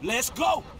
Let's go!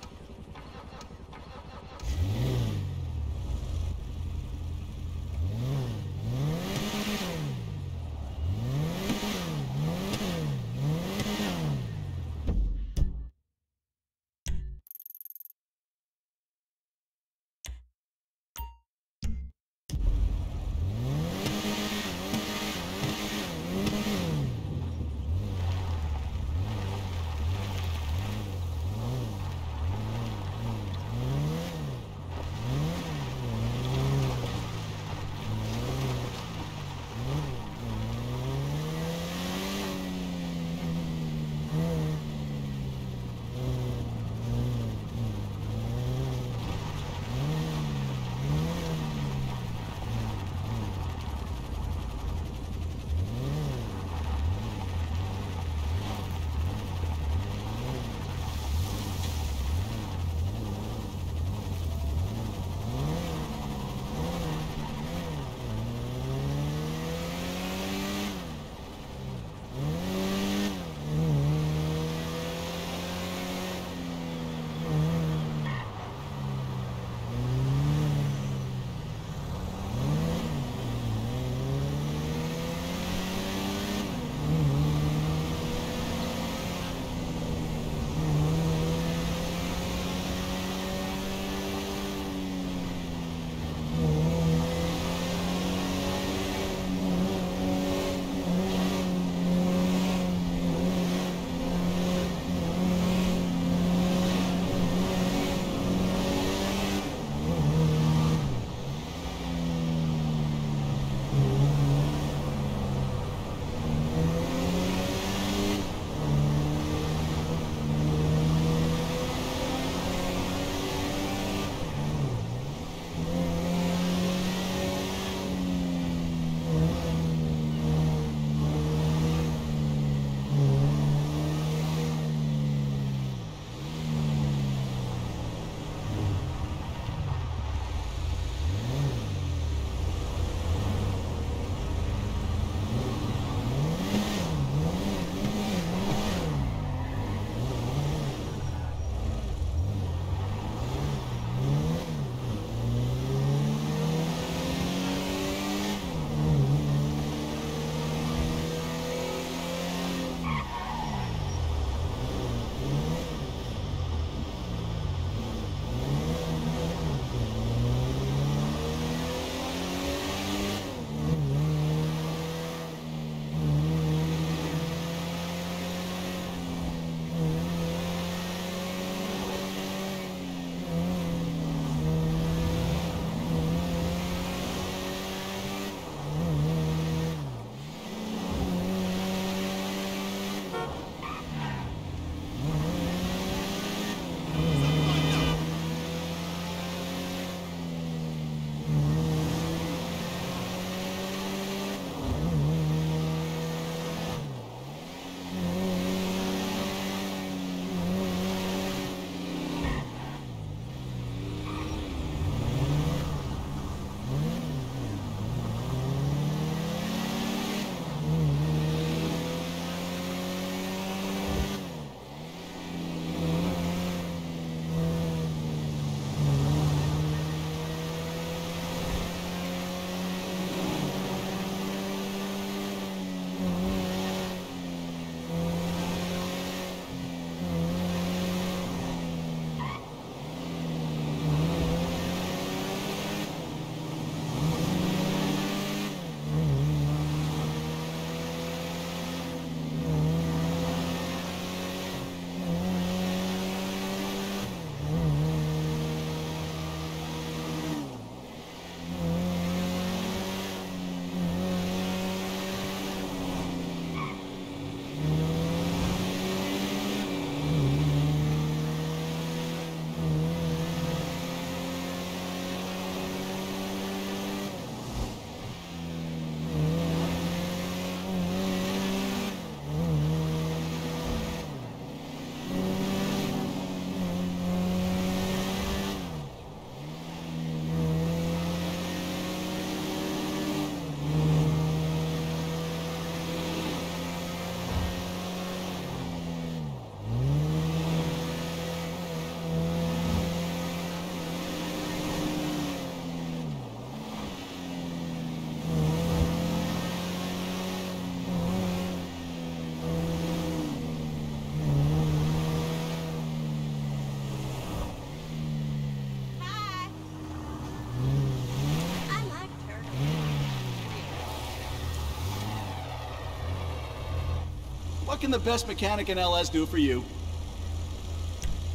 What can the best mechanic in LS do for you?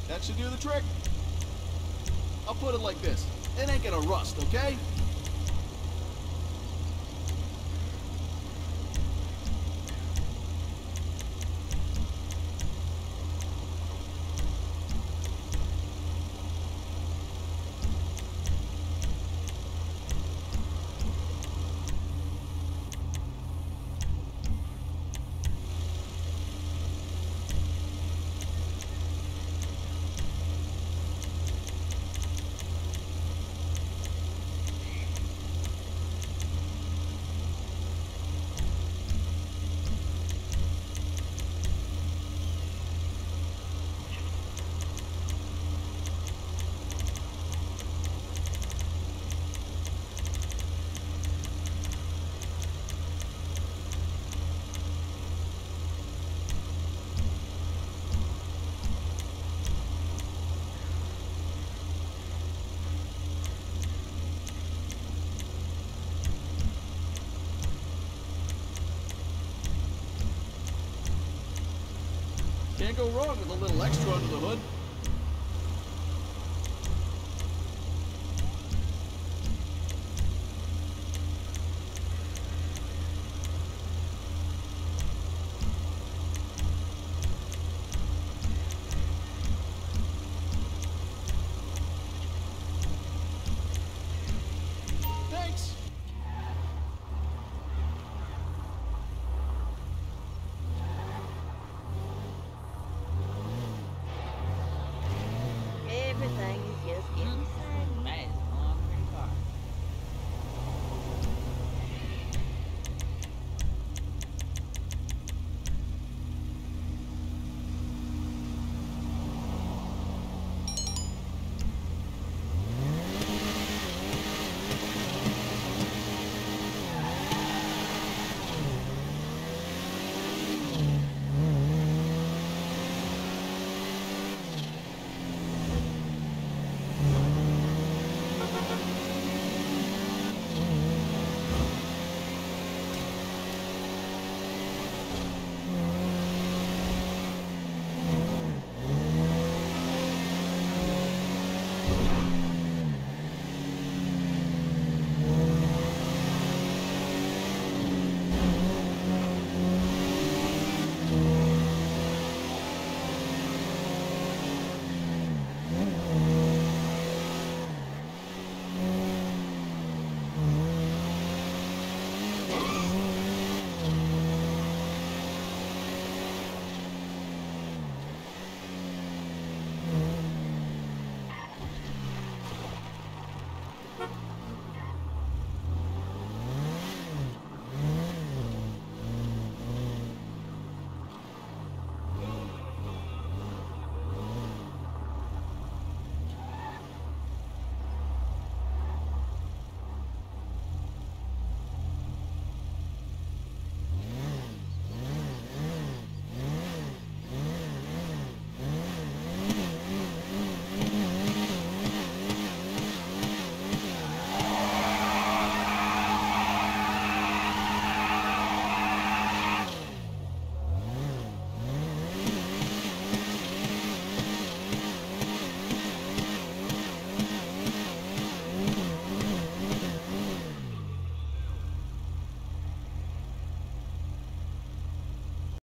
That should do the trick. I'll put it like this. It ain't gonna rust, okay? Can't go wrong with a little extra under the hood.